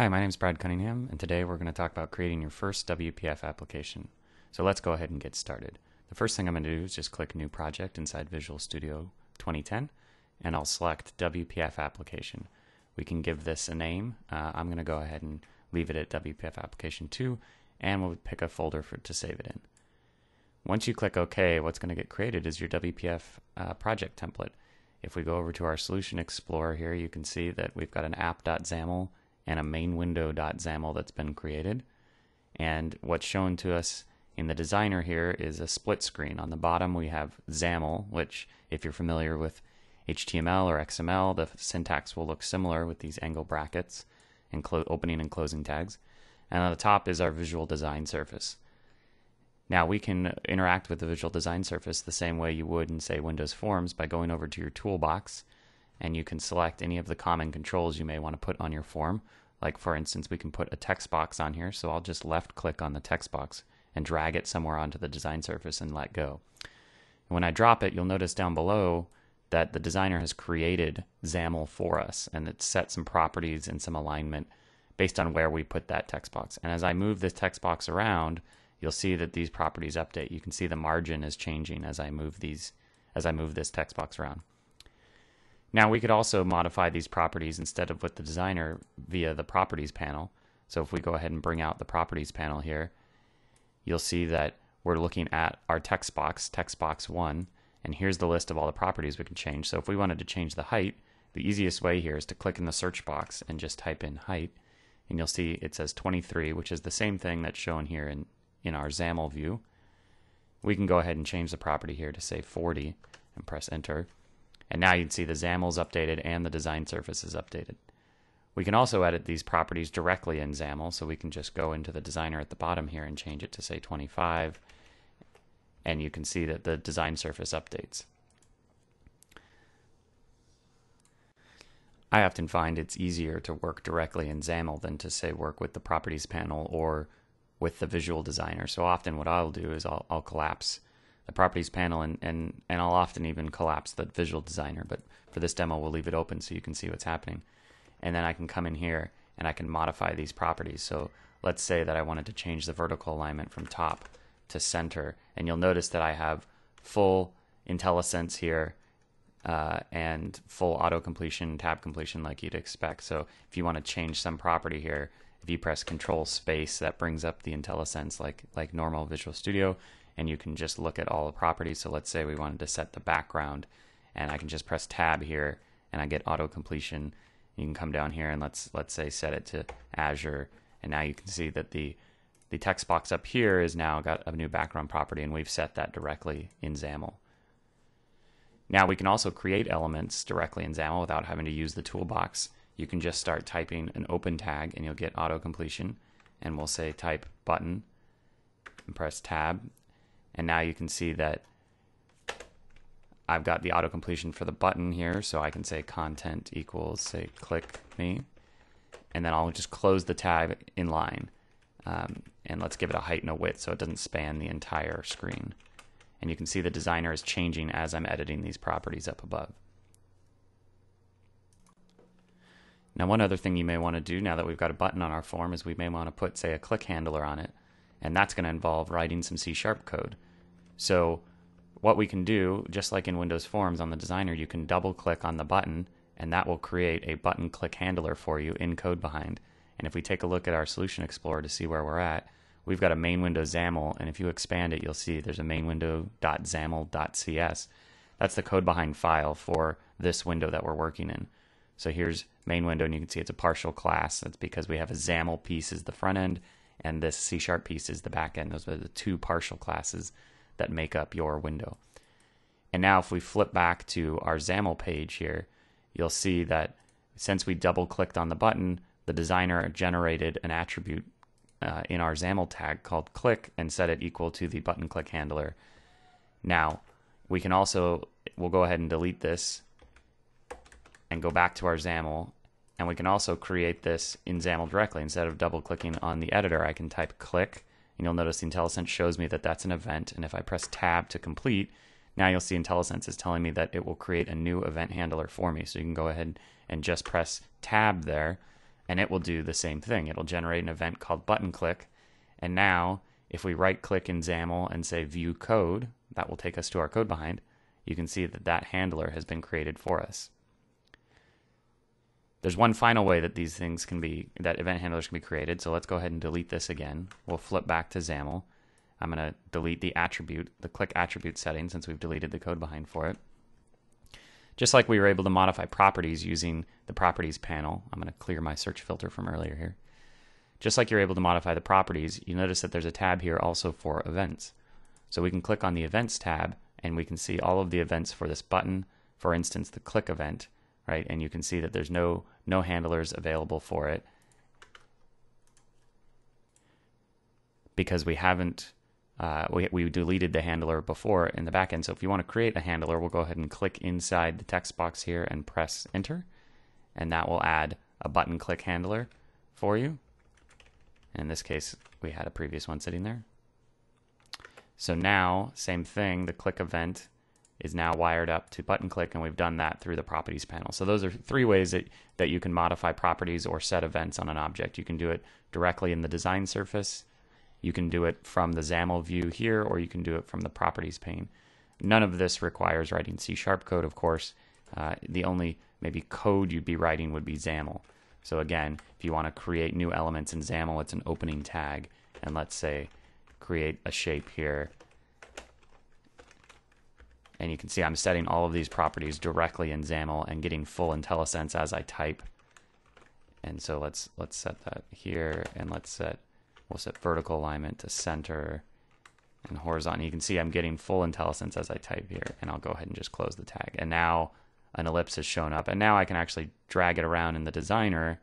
Hi, my name is Brad Cunningham, and today we're going to talk about creating your first WPF application. So let's go ahead and get started. The first thing I'm going to do is just click New Project inside Visual Studio 2010, and I'll select WPF Application. We can give this a name. Uh, I'm going to go ahead and leave it at WPF Application 2, and we'll pick a folder for to save it in. Once you click OK, what's going to get created is your WPF uh, project template. If we go over to our Solution Explorer here, you can see that we've got an app.xaml and a main window.xaml that's been created. And what's shown to us in the designer here is a split screen. On the bottom we have XAML, which if you're familiar with HTML or XML, the syntax will look similar with these angle brackets and opening and closing tags. And on the top is our visual design surface. Now we can interact with the visual design surface the same way you would in say Windows Forms by going over to your toolbox and you can select any of the common controls you may want to put on your form. Like for instance, we can put a text box on here. So I'll just left click on the text box and drag it somewhere onto the design surface and let go. And when I drop it, you'll notice down below that the designer has created XAML for us and it set some properties and some alignment based on where we put that text box. And as I move this text box around, you'll see that these properties update. You can see the margin is changing as I move these as I move this text box around. Now we could also modify these properties instead of with the designer via the properties panel. So if we go ahead and bring out the properties panel here, you'll see that we're looking at our text box, text box 1, and here's the list of all the properties we can change. So if we wanted to change the height, the easiest way here is to click in the search box and just type in height, and you'll see it says 23, which is the same thing that's shown here in, in our XAML view. We can go ahead and change the property here to say 40 and press enter. And now you can see the XAML is updated and the design surface is updated. We can also edit these properties directly in XAML, so we can just go into the designer at the bottom here and change it to say 25, and you can see that the design surface updates. I often find it's easier to work directly in XAML than to say work with the properties panel or with the visual designer. So often what I'll do is I'll, I'll collapse the properties panel and, and, and I'll often even collapse the visual designer. But for this demo, we'll leave it open so you can see what's happening. And then I can come in here and I can modify these properties. So let's say that I wanted to change the vertical alignment from top to center. And you'll notice that I have full IntelliSense here uh, and full auto completion, tab completion like you'd expect. So if you want to change some property here, if you press Control Space, that brings up the IntelliSense like like normal Visual Studio and you can just look at all the properties. So let's say we wanted to set the background and I can just press tab here and I get auto completion. You can come down here and let's let's say set it to Azure and now you can see that the the text box up here is now got a new background property and we've set that directly in XAML. Now we can also create elements directly in XAML without having to use the toolbox. You can just start typing an open tag and you'll get auto completion and we'll say type button and press tab and now you can see that I've got the auto completion for the button here. So I can say content equals, say, click me. And then I'll just close the tab in line. Um, and let's give it a height and a width so it doesn't span the entire screen. And you can see the designer is changing as I'm editing these properties up above. Now, one other thing you may want to do now that we've got a button on our form is we may want to put, say, a click handler on it and that's going to involve writing some C sharp code. So what we can do, just like in Windows Forms on the designer, you can double click on the button and that will create a button click handler for you in code behind. And if we take a look at our Solution Explorer to see where we're at, we've got a main window XAML, and if you expand it, you'll see there's a main window.xaml.cs. That's the code behind file for this window that we're working in. So here's main window, and you can see it's a partial class. That's because we have a XAML piece as the front end and this C sharp piece is the back end. Those are the two partial classes that make up your window. And now if we flip back to our XAML page here, you'll see that since we double clicked on the button, the designer generated an attribute uh, in our XAML tag called click and set it equal to the button click handler. Now, we can also, we'll go ahead and delete this and go back to our XAML and we can also create this in XAML directly. Instead of double clicking on the editor, I can type click. And you'll notice IntelliSense shows me that that's an event. And if I press tab to complete, now you'll see IntelliSense is telling me that it will create a new event handler for me. So you can go ahead and just press tab there and it will do the same thing. It'll generate an event called button click. And now, if we right click in XAML and say view code, that will take us to our code behind, you can see that that handler has been created for us. There's one final way that these things can be, that event handlers can be created. So let's go ahead and delete this again. We'll flip back to XAML. I'm going to delete the attribute, the click attribute setting since we've deleted the code behind for it. Just like we were able to modify properties using the properties panel, I'm going to clear my search filter from earlier here. Just like you're able to modify the properties, you notice that there's a tab here also for events. So we can click on the events tab and we can see all of the events for this button, for instance, the click event, right? And you can see that there's no, no handlers available for it because we haven't uh, we, we deleted the handler before in the backend. So if you want to create a handler, we'll go ahead and click inside the text box here and press enter. And that will add a button click handler for you. In this case, we had a previous one sitting there. So now, same thing, the click event is now wired up to button click, and we've done that through the properties panel. So those are three ways that, that you can modify properties or set events on an object. You can do it directly in the design surface. You can do it from the XAML view here, or you can do it from the properties pane. None of this requires writing C sharp code, of course. Uh, the only maybe code you'd be writing would be XAML. So again, if you want to create new elements in XAML, it's an opening tag. And let's say create a shape here. And you can see I'm setting all of these properties directly in XAML and getting full IntelliSense as I type. And so let's let's set that here and let's set we'll set vertical alignment to center and horizontal. You can see I'm getting full IntelliSense as I type here and I'll go ahead and just close the tag. And now an ellipse has shown up and now I can actually drag it around in the designer.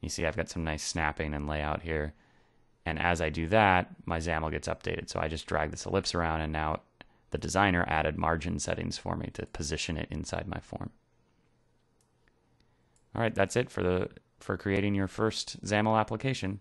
You see I've got some nice snapping and layout here. And as I do that, my XAML gets updated. So I just drag this ellipse around and now the designer added margin settings for me to position it inside my form. All right, that's it for the for creating your first XAML application.